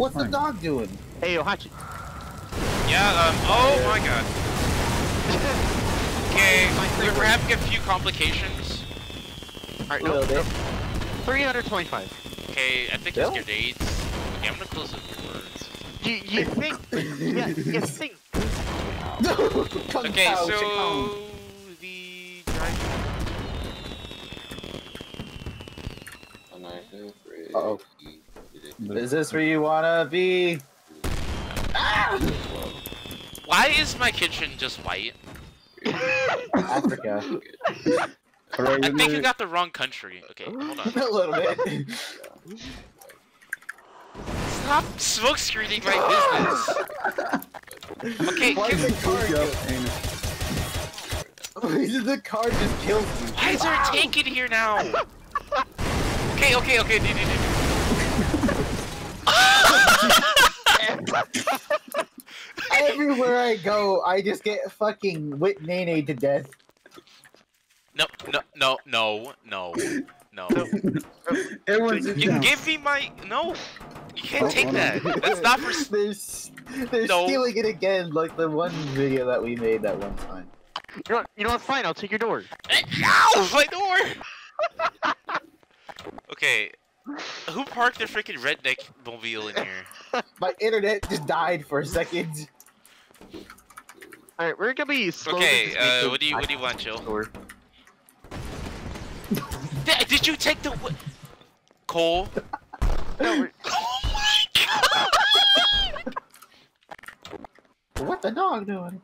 What's the dog doing? Hey, yo, Hachi. Yeah, um, oh my god. Okay, we're, we're having a few complications. Alright, A little no, 325. Okay, I think Bill? it's your dates. Okay, I'm gonna close the doors. You, you think? yeah, you think? Kung Okay, so the drive. Uh-oh. Is this where you wanna be? Why is my kitchen just white? Africa. I think you got the wrong country. Okay, hold on. A little bit. Stop smoke screening my business. Okay, Why can- is the car The car just kills me. why is there a tank in here now? Okay, okay, okay, dude, dude, dude. Everywhere I go, I just get fucking Wit Nene to death. No, no, no, no, no, no. Everyone's You town. give me my no. You can't Oh, take that. That's not for. s- They're, they're No. stealing it again, like the one video that we made that one time. You know, what- you know what? Fine, I'll take your door. Ow! My door. okay, who parked their freaking redneck mobile in here? My internet just died for a second. Alright, we're gonna be slow. Okay, uh, what do you what do you want, Jill? Door. Did, did you take the w- Cole? No, we're, Oh my god! What the dog doing?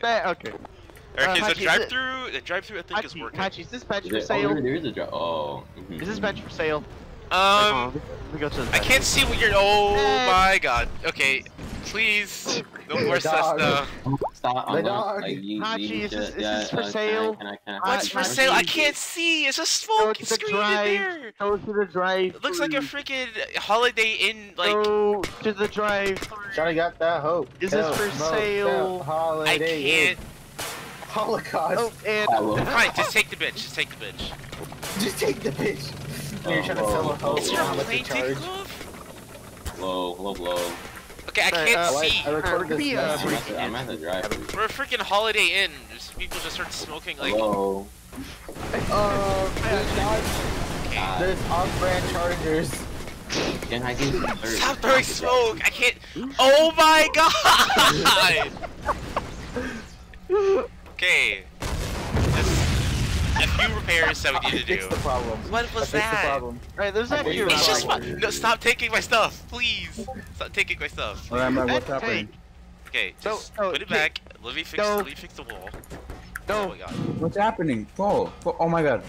Bah, okay. Okay, Uh, so Hachi, is drive it- through. The drive through I think is Hachi, working. Hachi, is this bench Is for it, oh, sale? there, there is a dri- Oh. mhm, Is this bench for sale? Um, Let me go to the I can't see what you're. Oh Eh. my god. Okay, please. No more dog. Cessna. Stop. The I'm not, dog. like, you, Hachi, is this- is this for uh, can I- sale? can I, can I, What's for sale? I can't see. It's a Go smoke to the screen in drive. there. Go to the drive. It looks like a freaking Holiday Inn. Like Go to the drive. Johnny got that hope. Is this for smoke, sale? help, I Holiday can't. Inn. Holocaust. Oh, and I will. Just take the bitch. Just take the bitch. Just take the bitch. You're trying to Oh, sell a oh, hope. Is oh, your how much plane to charge. taking off? Low, low, low. Okay, I Alright, can't uh, see. I recorded Uh, this. we, uh, mess. I'm at the, I'm at the drive. We're a freaking Holiday Inn. Just people just start smoking like. Hello. Uh, there's not. Okay. There's off-brand chargers. Can I get some third? Stop throwing smoke! I can't. Oh my god! okay. That's a few repairs that we need to do. the problem. What was fixed the that? problem. Alright, there's actually a It's You're just not my. like- No, stop taking my stuff, please. Stop taking my stuff. Alright, man, what's happening? Okay, No, just no, put it back. Let me fix. No. Let me fix the wall. Oh my god. What's happening? Oh, oh, oh my god.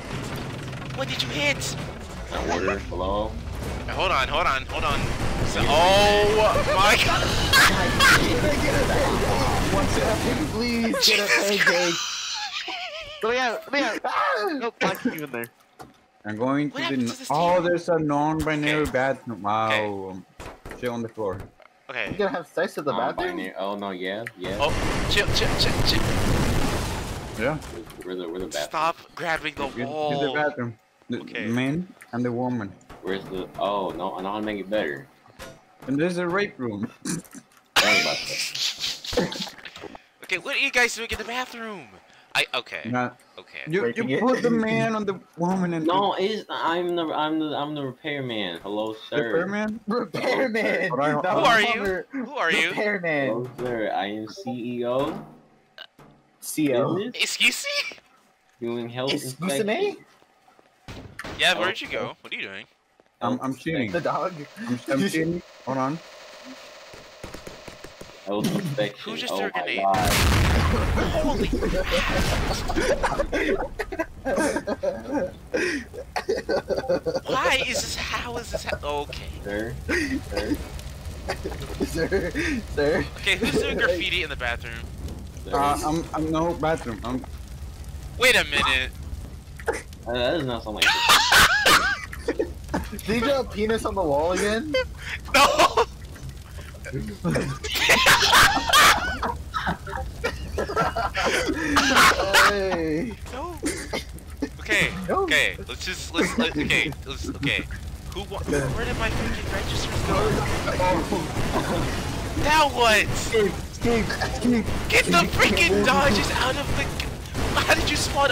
What did you hit? An order. Hello. Hold on, hold on, hold on. So, oh my god! One second, please get a Jesus pancake. let me out, let me out. Nope, not even there. I'm going What to happened the. to oh, there's a non-binary Okay. bathroom. Wow. Okay. Um, shit on the floor. Okay. You Okay. gonna have sex with the bathroom? binary- Oh no, yeah, yeah. Oh, chill, chill, chill, chill. Yeah. Where's the, where's the bathroom? Stop grabbing the Get to the bathroom. The Okay. man and the woman. Where's the? Oh no, I know how to make it better. And there's a rape room. Sorry about that. Okay, what are you guys doing in the bathroom? I okay. Nah, Okay. you Raping you put the man on the woman and No, it's I'm the I'm the I'm the repairman. Hello, sir. repairman. Repairman. Alright, Who are you? Who are you? Repairman. Hello, sir. I am CEO. CO. Business, Excuse me? doing health Excuse inspection. me? Yeah, Oh, where'd you go? What are you doing? I'm I'm cheating. The dog. I'm, I'm cheating. Hold on. Health inspection. Who just oh threw a grenade? Holy Why is this how is this ha okay. Sir, sir, sir, sir. Okay, who's doing graffiti in the bathroom? Uh, I'm I'm no bathroom. I'm Wait a minute. Uh, that does not sound like. Did you draw a penis on the wall again? No! No. Okay, okay, let's just let's let, okay, let's okay. Who Where did my freaking registers go? Now what? Escape, escape, escape. Get the freaking dodges out of the. How did you spawn?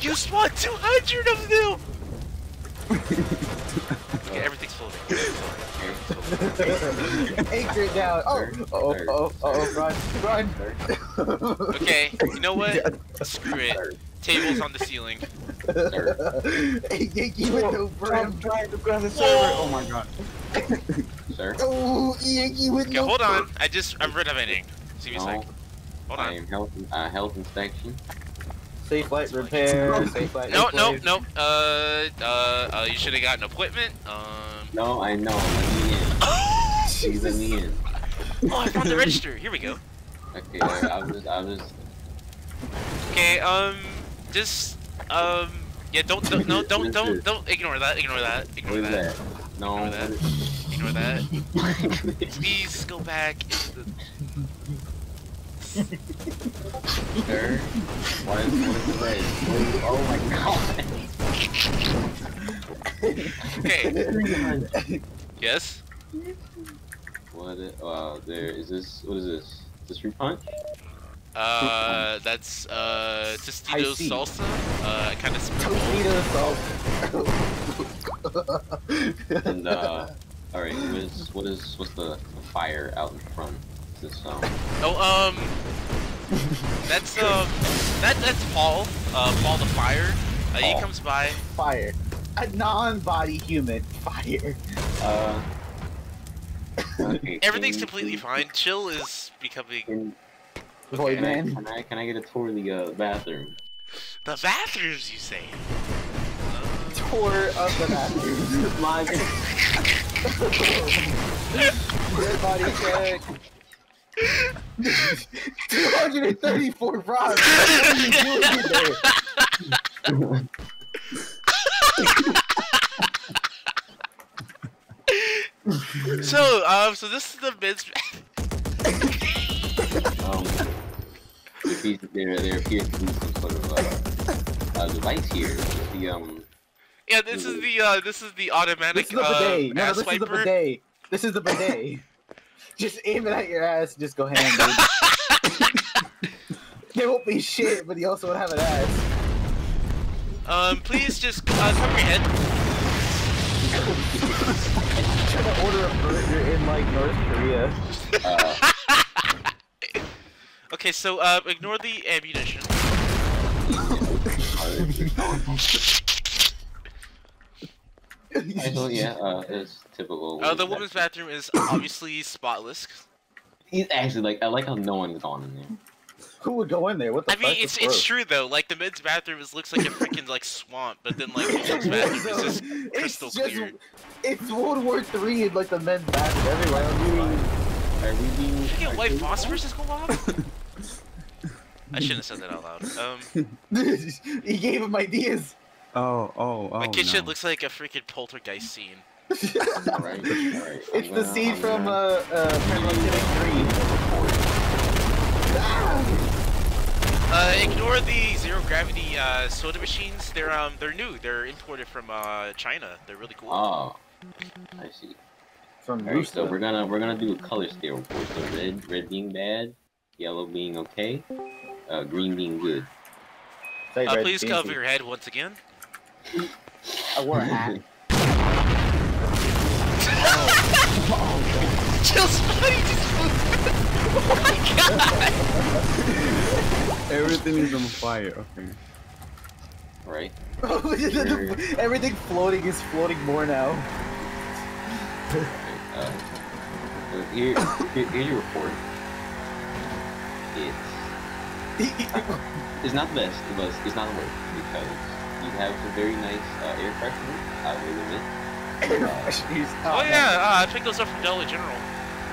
You spawned 200 of them. okay, everything's floating. Everything's floating. Anchor down. Oh, oh, oh, oh, oh, run, run. Okay, you know what? Screw it. Tables on the ceiling. Hey, Yankee with no brim. I'm trying to grab the Whoa. server. Oh my god. Sir, Oh, Yankee with Okay, no hold on. I just I'm renovating. See me a no, sec. Hold I am health, uh, health inspection. Safe light repair. Safe light. No, no, no. Uh, uh, uh you should have gotten an appointment. Um. No, I know. Me in. Me in. Oh, I found the register. Here we go. Okay, I, I was just, I was just. Okay, um, just, um, yeah, don't, don't no, don't, don't, don't ignore that, ignore that, ignore that, that? No. Ignore that. ignore that. Please go back. into the- Sir, what is, what is the red? Oh my god. Okay, yes. What? i- Uh, there is this. What is this? Is this fruit punch? Uh, that's uh Tostitos see. salsa. Uh, kind of smell. Tostitos And uh, all right. What is what is what's the, the fire out in front? Is this um? Oh, um, that's um, that that's Paul. Uh, Paul the fire. Uh, he comes by. Fire. A non-body human. Fire. Uh. Okay, Everything's completely fine. Chill is becoming Can, Void I, man. can I can I get a tour of the uh, bathroom? the bathrooms. You say? Tour of the bathroom. My Dead body check. 234 rods. What are you doing there? So, um, so this is the men's. um. There, appears- there, there appears to be some sort of uh, uh, device here. The um. Yeah, this is the uh, this is the automatic This is the uh. No, ass this is the bidet. This is the bidet. just aim it at your ass. Just go ham, dude. there won't be shit, but you also won't have an ass. Um, please just uh, cover your head. Trying to order a burger in like North Korea. Uh, Okay, so uh, ignore the ammunition. so yeah, uh, it's typical. Uh, the women's bathroom is obviously spotless. He's actually like I like how no one's gone in there. Who would go in there? What the I mean, fuck? it's it's true though. Like the men's bathroom is looks like a freaking like swamp, but then like the women's bathroom is just it's crystal just, clear. it's World War Three in like the men's bathroom everywhere. Are we being? Freaking are white phosphorus is going off. I shouldn't have said that out loud. Um, he gave him ideas. Oh, oh, oh. my kitchen no. looks like a freaking poltergeist scene. Alright, alright. It's I'm the gonna- scene I'm from uh, gonna- uh, Paranormal Ah! Uh, ignore the zero gravity uh, soda machines. They're um they're new. They're imported from uh China. They're really cool. Oh, I see. From Alright, so we're gonna we're gonna do a color scale report. So red red being bad, yellow being okay, uh, green being good. Uh, please bean cover tea. your head once again. I wore a hat. Chill's body just Oh my god! Everything is on fire. Okay. Right. Everything floating is floating more now. Uh, so here, here here's your report. It's it's not the best, but it's, it's not the worst because you have some very nice uh, air fresheners. I will admit. Oh yeah, uh, I picked those up from Dollar General.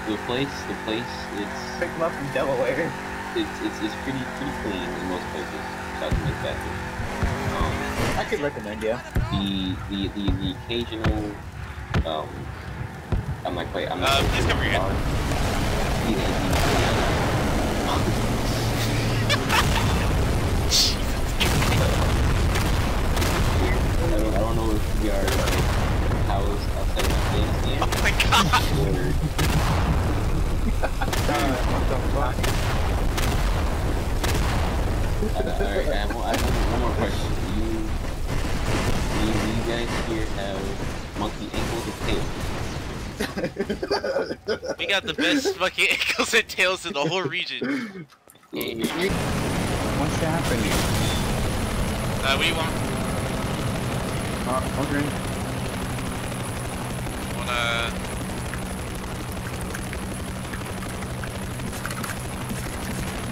The place, the place, it's Pick them up from Delaware. it's it's, it's pretty pretty clean in most places. South Lake bathroom. Um, I could recommend, yeah. the the the, the occasional um I'm like wait I'm not Uh, please cover your head. The- the- I don't, I don't know if we are housed my god! Alright, one more question. You, guys here have monkey ankles and tails. we got the best monkey ankles and tails in the whole region. What's happening? Uh, what do you want? Uh, okay. Wanna...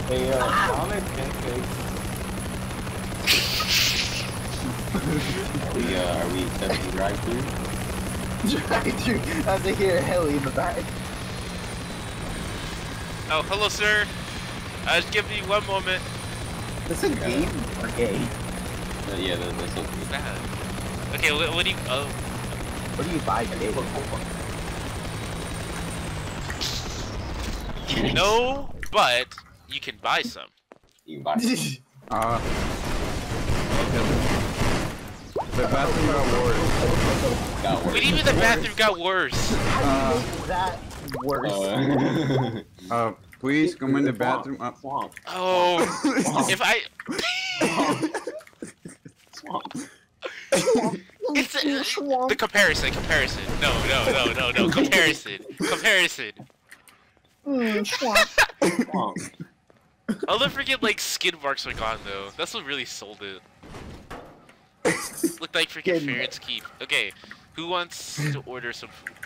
Hey, uh, Sonic pancake. Are we, uh, are we accepting drive-through? Drive through as I hear Helly in the back. Oh, hello, sir. Uh, just give me one moment. This is a game or gay? Uh, yeah, that, that's okay. What's that? Okay, what, what do you? Oh, What do you buy gay? no, but you can buy some. You can buy Uh. The bathroom got worse. got What worse. do you mean the bathroom got worse? How do you make that worse? Uh, Uh, please come in the bathroom. Uh, swamp. Oh, if I, Swamp. it's uh, the comparison, comparison. No, no, no, no, no, comparison, comparison. Swamp. All the freaking like skin marks are gone though. That's what really sold it. Looked like freaking Farron's keep. Okay, who wants to order some food?